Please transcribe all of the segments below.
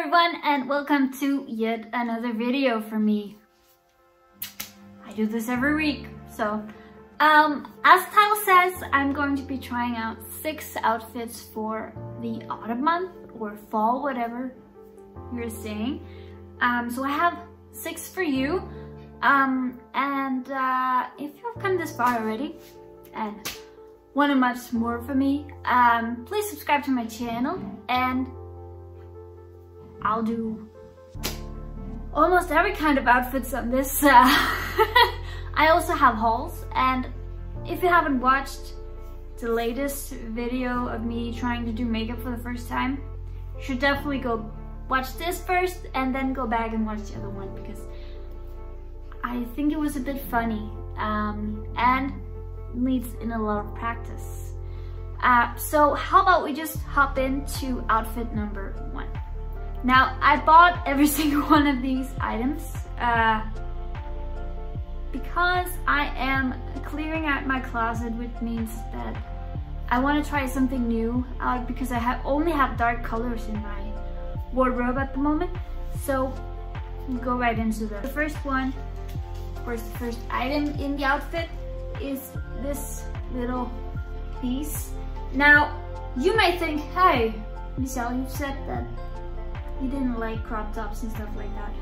everyone and welcome to yet another video for me. I do this every week, so um, as the title says, I'm going to be trying out six outfits for the autumn month or fall, whatever you're saying. Um, so I have six for you. Um, and uh, if you've come this far already and want to much more from me, um, please subscribe to my channel and I'll do almost every kind of outfits on this. Uh, I also have hauls and if you haven't watched the latest video of me trying to do makeup for the first time, you should definitely go watch this first and then go back and watch the other one because I think it was a bit funny um, and needs in a lot of practice. Uh, so how about we just hop into outfit number one. Now I bought every single one of these items uh, because I am clearing out my closet which means that I want to try something new. Out because I have only have dark colors in my wardrobe at the moment. So go right into the, the first one. Of course the first item in the outfit is this little piece. Now you may think hey Michelle you said that you didn't like crop tops and stuff like that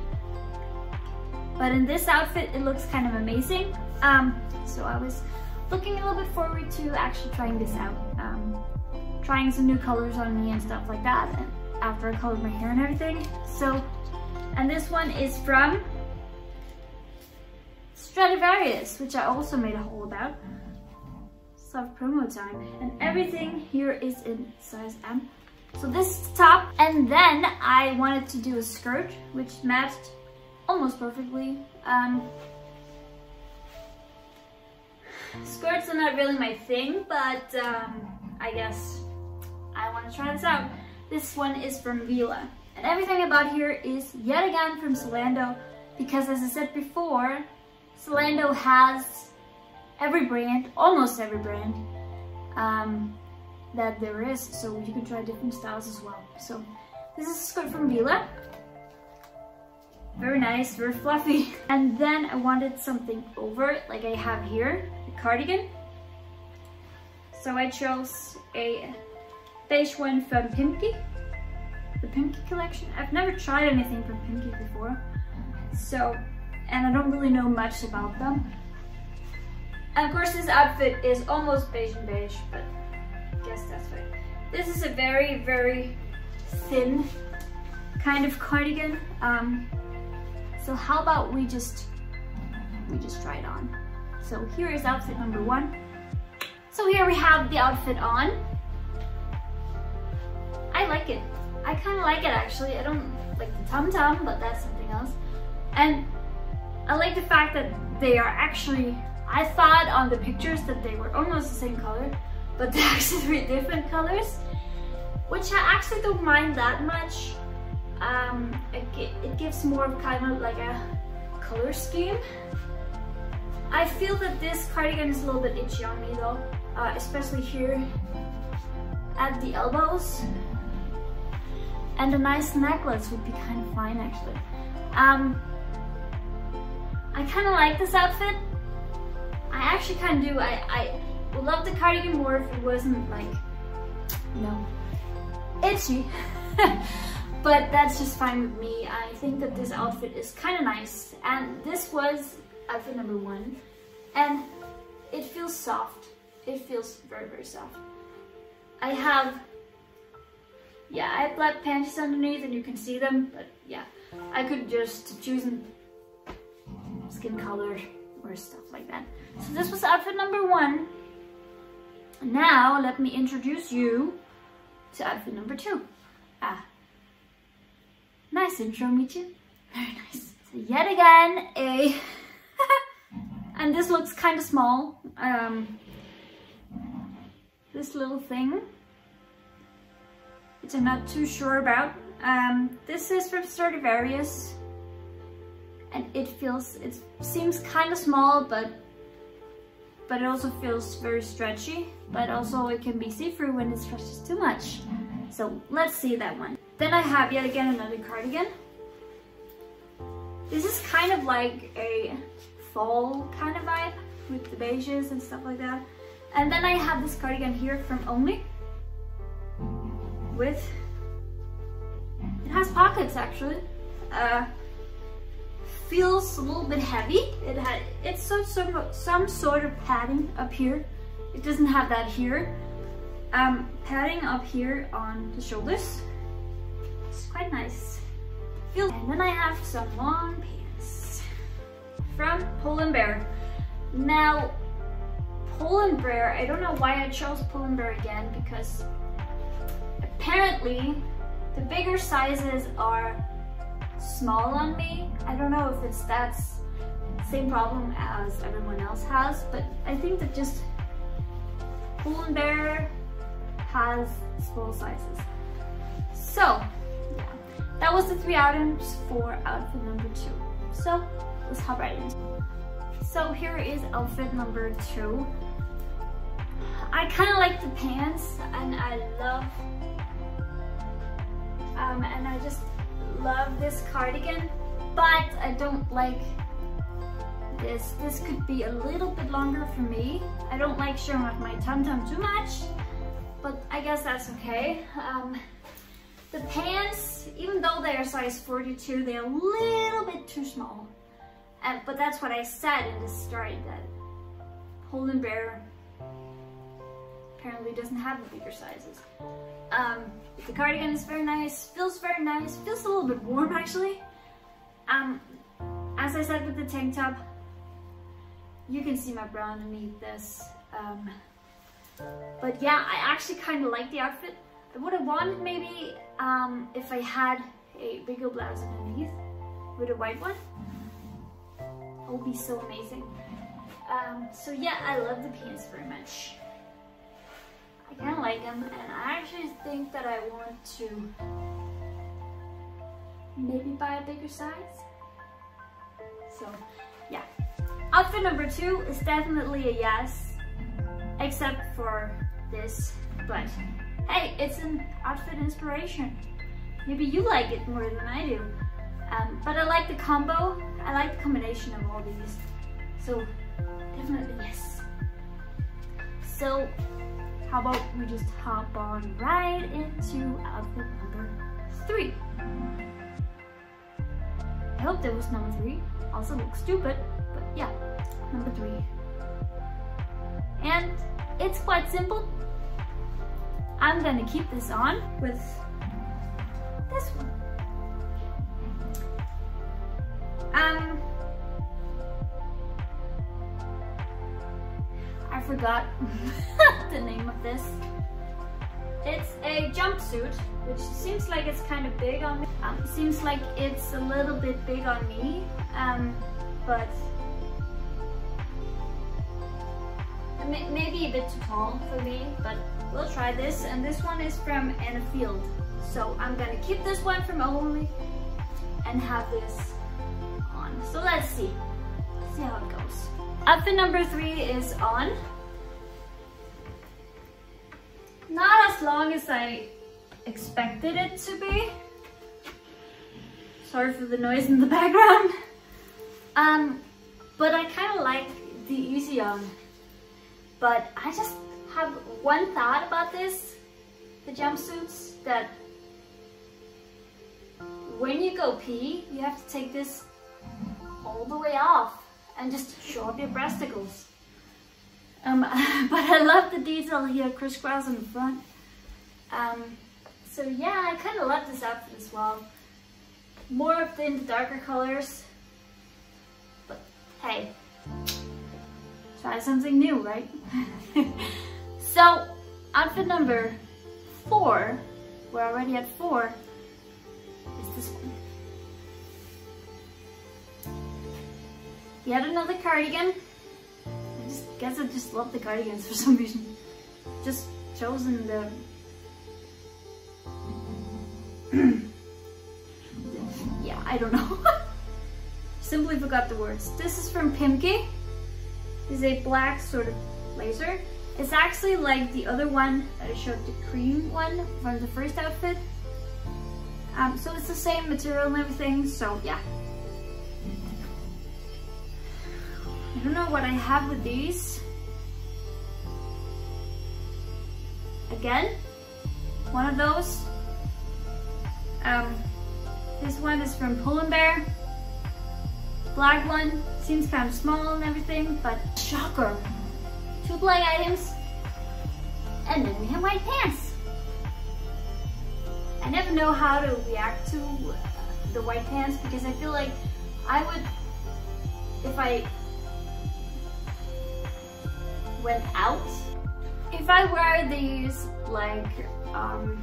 but in this outfit it looks kind of amazing um, so I was looking a little bit forward to actually trying this out um, trying some new colors on me and stuff like that and after I colored my hair and everything so and this one is from Stradivarius, which I also made a haul about. Soft promo time. And everything here is in size M. So this top. And then I wanted to do a skirt, which matched almost perfectly. Um, skirts are not really my thing, but um, I guess I want to try this out. This one is from Vila. And everything about here is yet again from Zalando because as I said before, Zalando has every brand, almost every brand, um, that there is, so you can try different styles as well. So this is a skirt from Vila. Very nice, very fluffy. And then I wanted something over it, like I have here, a cardigan. So I chose a beige one from Pimkie, the Pimkie collection. I've never tried anything from Pimkie before. So and I don't really know much about them. And of course this outfit is almost beige and beige, but Guess that's fine. This is a very, very thin kind of cardigan. Um, so how about we just, we just try it on. So here is outfit number one. So here we have the outfit on. I like it. I kind of like it actually. I don't like the tum-tum, but that's something else. And I like the fact that they are actually, I thought on the pictures that they were almost the same color, but they're actually three different colors, which I actually don't mind that much. Um, it, it gives more of kind of like a color scheme. I feel that this cardigan is a little bit itchy on me though, uh, especially here at the elbows. And a nice necklace would be kind of fine actually. Um, I kind of like this outfit. I actually kind of do. I, I would love the cardigan more if it wasn't like, you know, itchy. but that's just fine with me. I think that this outfit is kind of nice. And this was outfit number one. And it feels soft. It feels very, very soft. I have, yeah, I have black panties underneath and you can see them, but yeah, I could just choose skin color or stuff like that. So this was outfit number one. Now let me introduce you to outfit number two. Ah, nice intro, Michi. Very nice. So yet again, a, and this looks kind of small. Um, this little thing, which I'm not too sure about. Um, this is from Stradivarius and it feels, it seems kind of small, but but it also feels very stretchy, but also it can be see-through when it stretches too much. So let's see that one. Then I have yet again another cardigan. This is kind of like a fall kind of vibe with the beiges and stuff like that. And then I have this cardigan here from Only with, it has pockets actually. Uh, feels a little bit heavy. It had, it's some, some, some sort of padding up here. It doesn't have that here. Um, padding up here on the shoulders. It's quite nice. Feel and then I have some long pants from Pull Bear. Now, Pull Bear, I don't know why I chose Pull Bear again because apparently the bigger sizes are small on me. I don't know if it's that same problem as everyone else has, but I think that just Pull and Bear has small sizes. So, yeah, that was the three items for outfit number two. So, let's hop right in. So here is outfit number two. I kind of like the pants and I love, um, and I just love this cardigan, but I don't like this. This could be a little bit longer for me. I don't like showing off my tum-tum too much, but I guess that's okay. Um, the pants, even though they are size 42, they're a little bit too small. Uh, but that's what I said in the story, that Pull Bear apparently doesn't have the bigger sizes. Um, the cardigan is very nice, feels very nice, feels a little bit warm actually. Um, as I said with the tank top, you can see my bra underneath this. Um, but yeah, I actually kind of like the outfit. I would have wanted maybe um, if I had a bigger blouse underneath with a white one. It would be so amazing. Um, so yeah, I love the pants very much. I kind of like them and I actually think that I want to maybe buy a bigger size. So yeah. Outfit number two is definitely a yes, except for this, but hey, it's an outfit inspiration. Maybe you like it more than I do. Um, but I like the combo, I like the combination of all these. So definitely yes. So how about we just hop on right into outfit number three. I hope that was number three. Also looks stupid, but yeah, number three. And it's quite simple. I'm gonna keep this on with this one. Um, forgot the name of this. It's a jumpsuit, which seems like it's kind of big on me. Um, seems like it's a little bit big on me, um, but maybe a bit too tall for me, but we'll try this. And this one is from Anna Field. So I'm gonna keep this one from Only and have this on. So let's see, let's see how it goes. Outfit number three is on. Not as long as I expected it to be. Sorry for the noise in the background. Um, but I kind of like the easy on. But I just have one thought about this, the jumpsuits, that when you go pee, you have to take this all the way off and just show up your breasticles. Um, but I love the detail here, crisscross in the front. Um, so yeah, I kind of love this outfit as well. More of the, darker colors. But hey, try something new, right? so, outfit number four, we're already at four, is this one. Yet another cardigan. Guess I just love the cardigans for some reason. Just chosen the yeah, I don't know. Simply forgot the words. This is from Pimkie. It's a black sort of blazer. It's actually like the other one that I showed, the cream one from the first outfit. Um, so it's the same material and everything, so yeah. Know what I have with these. Again, one of those. Um, this one is from Pull and Bear. Black one, seems kind of small and everything, but shocker. Two black items, and then we have white pants. I never know how to react to the white pants because I feel like I would, if I went out, if I wear these like um,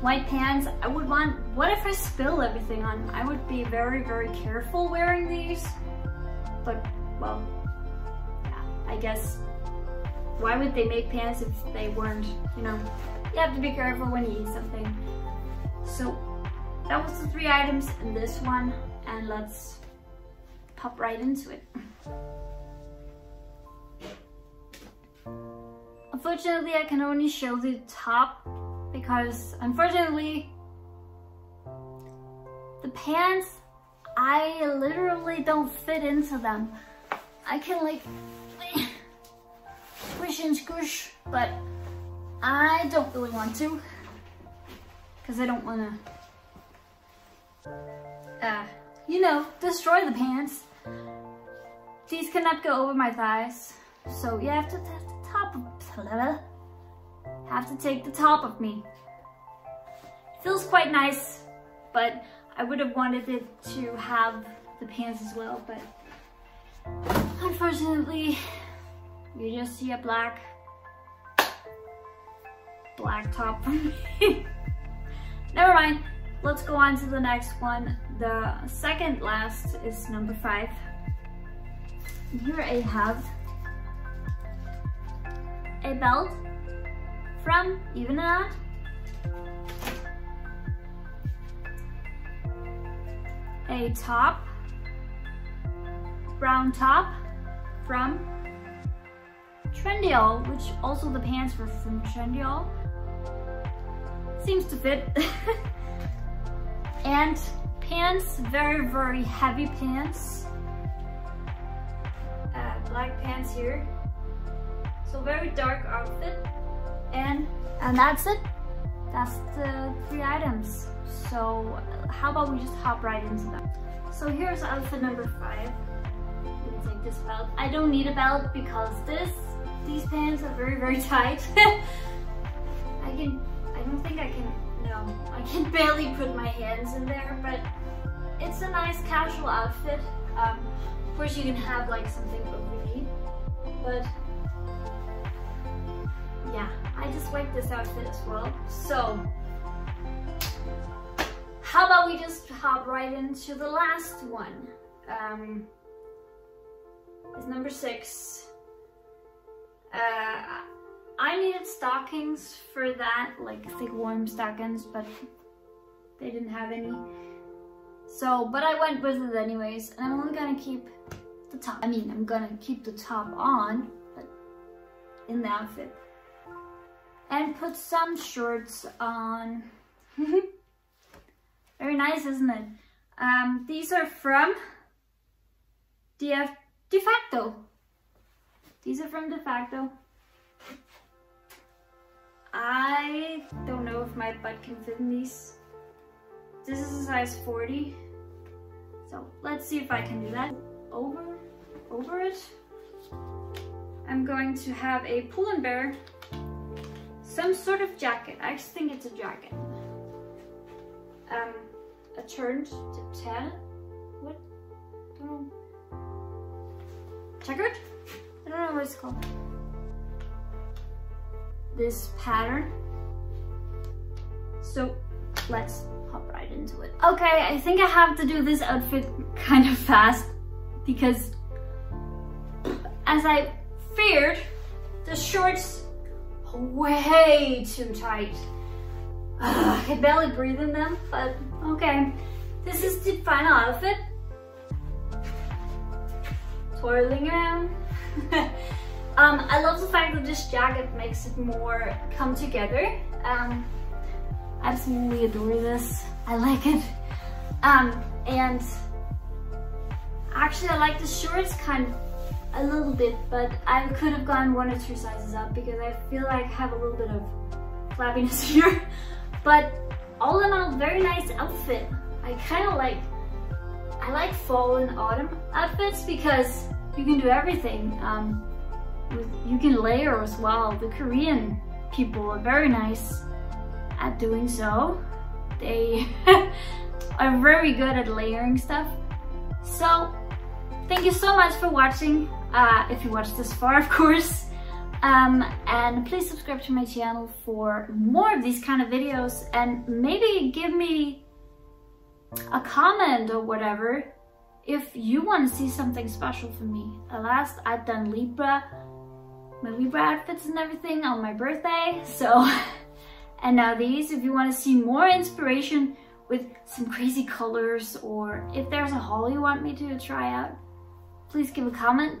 white pants, I would want, what if I spill everything on? I would be very, very careful wearing these. But, well, yeah, I guess, why would they make pants if they weren't, you know, you have to be careful when you eat something. So, that was the three items in this one, and let's pop right into it. Unfortunately, I can only show the top because unfortunately, the pants, I literally don't fit into them. I can like squish and squish, but I don't really want to because I don't want to, uh, you know, destroy the pants. These cannot go over my thighs, so you have to top of have to take the top of me. Feels quite nice, but I would have wanted it to have the pants as well, but unfortunately, you just see a black, black top for me. Never mind, let's go on to the next one. The second last is number five. Here I have a belt from Even. A top, brown top from Trendyol, which also the pants were from Trendyol. Seems to fit. and pants, very, very heavy pants. Uh, black pants here. So very dark outfit. And, and that's it. That's the three items. So how about we just hop right into that. So here's outfit number five. Let me take this belt. I don't need a belt because this, these pants are very, very tight. I can, I don't think I can, no, I can barely put my hands in there, but it's a nice casual outfit. Um, of course you can have like something over but like this outfit as well. So, how about we just hop right into the last one? Um, it's number six. Uh, I needed stockings for that, like thick warm stockings, but they didn't have any. So, but I went with it anyways, and I'm only gonna keep the top. I mean, I'm gonna keep the top on, but in the outfit and put some shorts on. Very nice, isn't it? Um, these are from De, Facto. These are from De Facto. I don't know if my butt can fit in these. This is a size 40. So let's see if I can do that. Over, over it. I'm going to have a pull and bear some sort of jacket. I just think it's a jacket. Um, a turned tan. What? I don't know. Checkered? I don't know what it's called. This pattern. So let's hop right into it. Okay, I think I have to do this outfit kind of fast because as I feared, the shorts way too tight. I can barely breathe in them, but okay. This is the final outfit. Twirling around. Um, I love the fact that this jacket makes it more come together. Um, absolutely adore this. I like it. Um, and actually I like the shorts kind of a little bit, but I could have gone one or two sizes up because I feel like I have a little bit of flabbiness here. But all in all, very nice outfit. I kind of like, I like fall and autumn outfits because you can do everything. Um, you can layer as well. The Korean people are very nice at doing so. They are very good at layering stuff. So thank you so much for watching. Uh, if you watched this far, of course. Um, and please subscribe to my channel for more of these kind of videos and maybe give me a comment or whatever if you want to see something special from me. At last, I've done Libra, my Libra outfits and everything on my birthday, so... and now these, if you want to see more inspiration with some crazy colors or if there's a haul you want me to try out, please give a comment